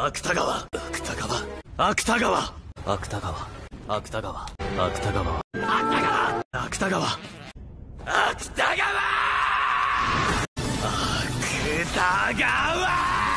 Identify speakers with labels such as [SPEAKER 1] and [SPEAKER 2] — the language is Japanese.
[SPEAKER 1] 芥川。芥川。芥川。芥川。芥川。芥川。芥川。芥川。芥川芥川。